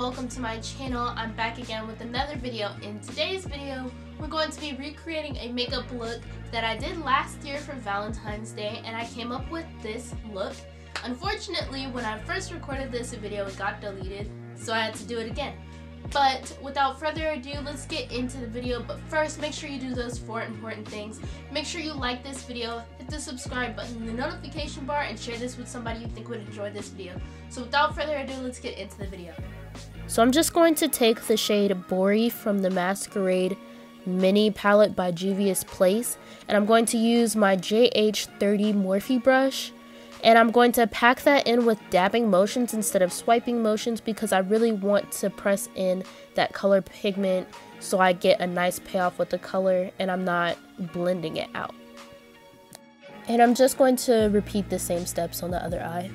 Welcome to my channel. I'm back again with another video. In today's video, we're going to be recreating a makeup look that I did last year for Valentine's Day and I came up with this look. Unfortunately, when I first recorded this video, it got deleted, so I had to do it again. But without further ado, let's get into the video. But first, make sure you do those four important things. Make sure you like this video, hit the subscribe button, the notification bar, and share this with somebody you think would enjoy this video. So without further ado, let's get into the video. So I'm just going to take the shade Bori from the Masquerade Mini Palette by Juvia's Place. And I'm going to use my JH30 Morphe brush and I'm going to pack that in with dabbing motions instead of swiping motions because I really want to press in that color pigment so I get a nice payoff with the color and I'm not blending it out. And I'm just going to repeat the same steps on the other eye.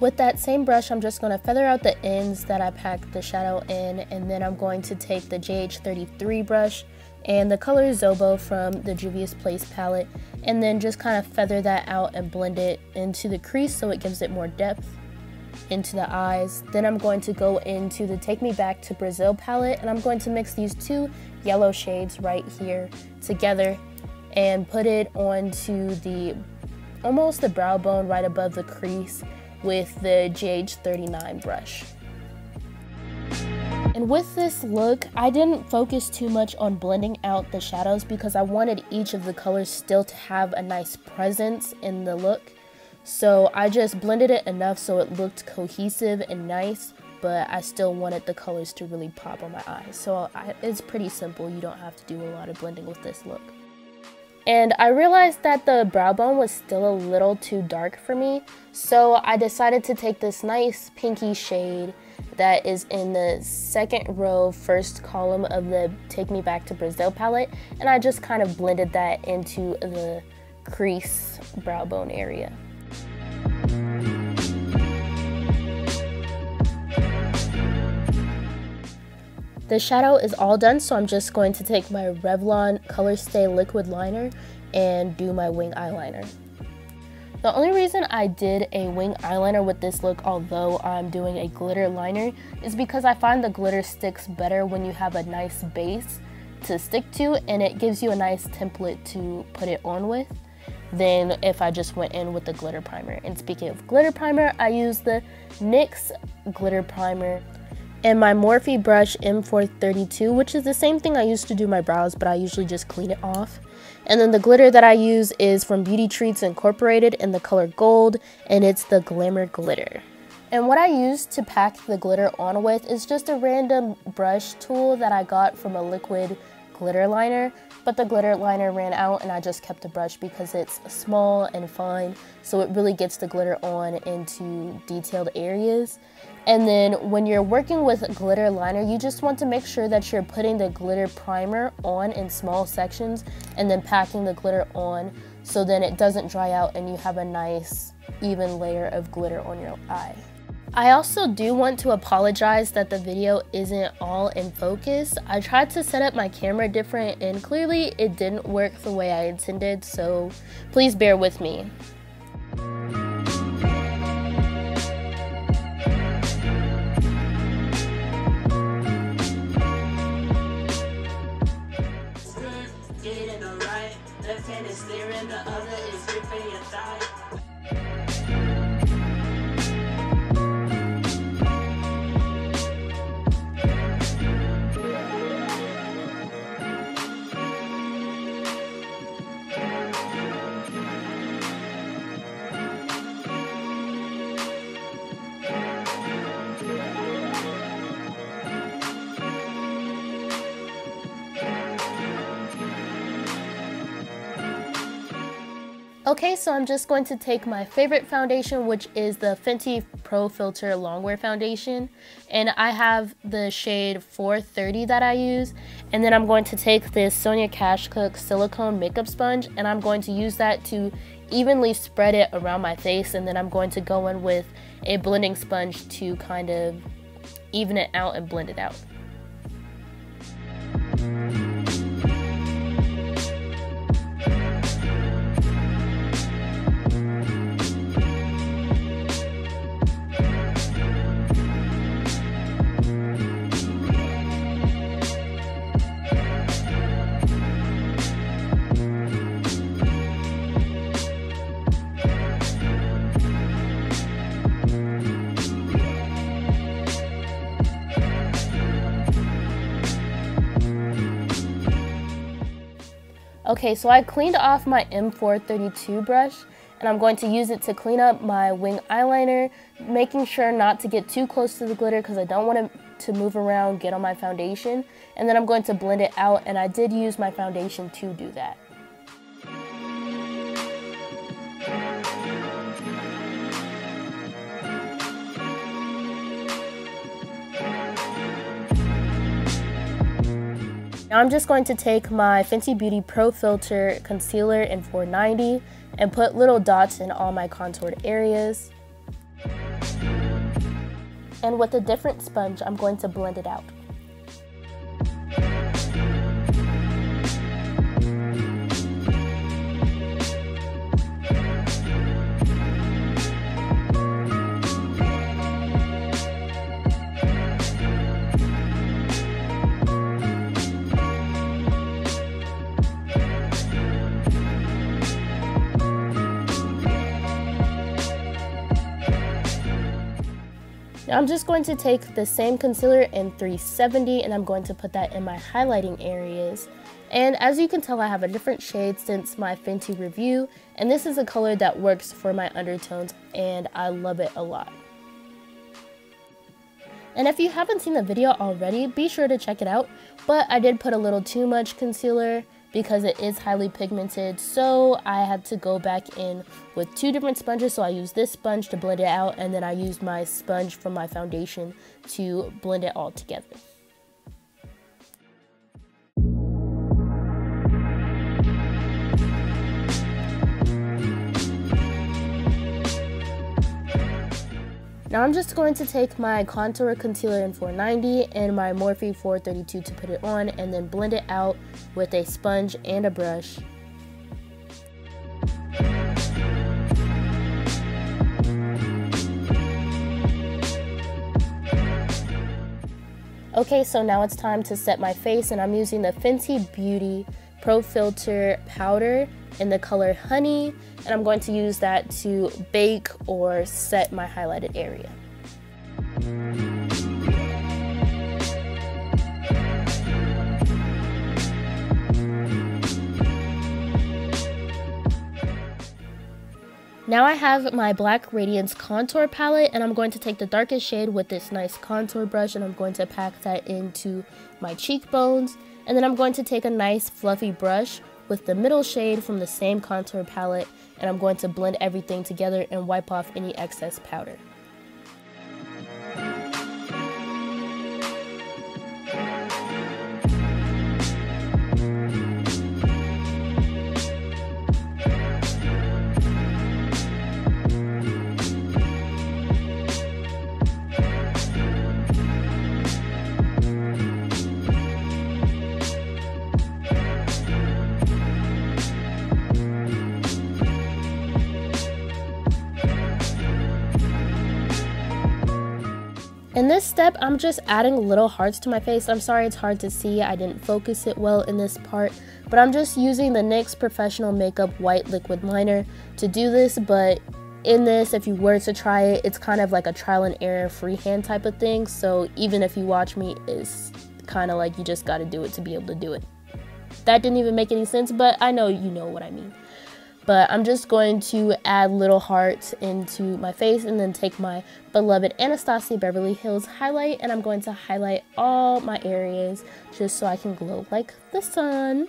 With that same brush, I'm just going to feather out the ends that I packed the shadow in, and then I'm going to take the JH33 brush and the color Zobo from the Juvia's Place palette, and then just kind of feather that out and blend it into the crease so it gives it more depth into the eyes. Then I'm going to go into the Take Me Back to Brazil palette, and I'm going to mix these two yellow shades right here together and put it onto the almost the brow bone right above the crease with the JH39 brush. And with this look, I didn't focus too much on blending out the shadows because I wanted each of the colors still to have a nice presence in the look. So I just blended it enough so it looked cohesive and nice, but I still wanted the colors to really pop on my eyes. So I, it's pretty simple, you don't have to do a lot of blending with this look. And I realized that the brow bone was still a little too dark for me, so I decided to take this nice pinky shade that is in the second row, first column of the Take Me Back to Brazil palette, and I just kind of blended that into the crease brow bone area. The shadow is all done, so I'm just going to take my Revlon Color Stay Liquid Liner and do my wing eyeliner. The only reason I did a wing eyeliner with this look, although I'm doing a glitter liner, is because I find the glitter sticks better when you have a nice base to stick to and it gives you a nice template to put it on with than if I just went in with the glitter primer. And speaking of glitter primer, I use the NYX glitter primer and my Morphe brush M432, which is the same thing I used to do my brows, but I usually just clean it off. And then the glitter that I use is from Beauty Treats Incorporated in the color gold, and it's the Glamour Glitter. And what I use to pack the glitter on with is just a random brush tool that I got from a liquid glitter liner, but the glitter liner ran out and I just kept the brush because it's small and fine, so it really gets the glitter on into detailed areas. And then when you're working with glitter liner, you just want to make sure that you're putting the glitter primer on in small sections and then packing the glitter on so then it doesn't dry out and you have a nice even layer of glitter on your eye. I also do want to apologize that the video isn't all in focus. I tried to set up my camera different and clearly it didn't work the way I intended, so please bear with me. Okay, so I'm just going to take my favorite foundation, which is the Fenty Pro Filter Longwear Foundation. And I have the shade 430 that I use. And then I'm going to take this Sonia Kashuk silicone makeup sponge and I'm going to use that to evenly spread it around my face. And then I'm going to go in with a blending sponge to kind of even it out and blend it out. Okay, so I cleaned off my M432 brush and I'm going to use it to clean up my wing eyeliner, making sure not to get too close to the glitter because I don't want it to move around, get on my foundation. And then I'm going to blend it out and I did use my foundation to do that. Now I'm just going to take my Fenty Beauty Pro Filter Concealer in 490 and put little dots in all my contoured areas. And with a different sponge, I'm going to blend it out. Now I'm just going to take the same concealer in 370 and I'm going to put that in my highlighting areas. And as you can tell, I have a different shade since my Fenty review, and this is a color that works for my undertones, and I love it a lot. And if you haven't seen the video already, be sure to check it out, but I did put a little too much concealer because it is highly pigmented. So I had to go back in with two different sponges. So I used this sponge to blend it out and then I used my sponge from my foundation to blend it all together. Now I'm just going to take my contour concealer in 490 and my Morphe 432 to put it on and then blend it out with a sponge and a brush. Okay, so now it's time to set my face and I'm using the Fenty Beauty Pro Filter Powder in the color Honey, and I'm going to use that to bake or set my highlighted area. Now I have my Black Radiance Contour Palette and I'm going to take the darkest shade with this nice contour brush and I'm going to pack that into my cheekbones. And then I'm going to take a nice fluffy brush with the middle shade from the same contour palette and I'm going to blend everything together and wipe off any excess powder. In this step, I'm just adding little hearts to my face. I'm sorry it's hard to see. I didn't focus it well in this part, but I'm just using the NYX Professional Makeup White Liquid Liner to do this, but in this, if you were to try it, it's kind of like a trial and error freehand type of thing. So even if you watch me, it's kind of like you just got to do it to be able to do it. That didn't even make any sense, but I know you know what I mean but I'm just going to add little hearts into my face and then take my beloved Anastasia Beverly Hills highlight and I'm going to highlight all my areas just so I can glow like the sun.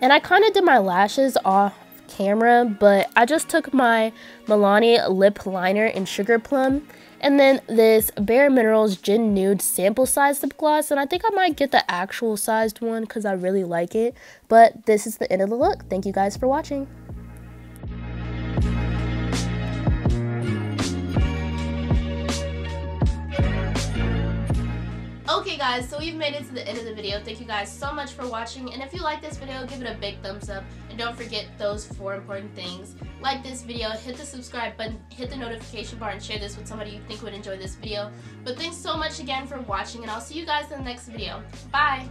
And I kind of did my lashes off camera, but I just took my Milani lip liner in Sugar Plum and then this Bare Minerals Gen Nude sample size lip gloss. And I think I might get the actual sized one because I really like it. But this is the end of the look. Thank you guys for watching. Okay guys, so we've made it to the end of the video. Thank you guys so much for watching. And if you like this video, give it a big thumbs up. And don't forget those four important things. Like this video, hit the subscribe button, hit the notification bar, and share this with somebody you think would enjoy this video. But thanks so much again for watching, and I'll see you guys in the next video. Bye!